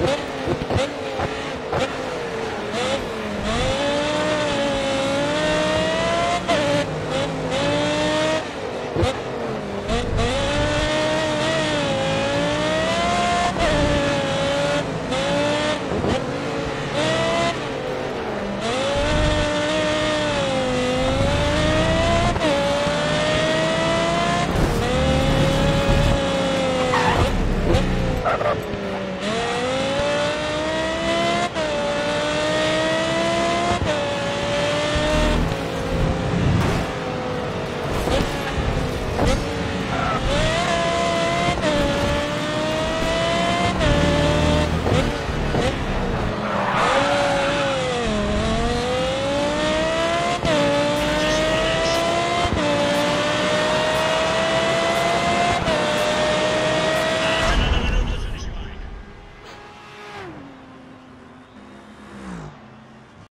Look.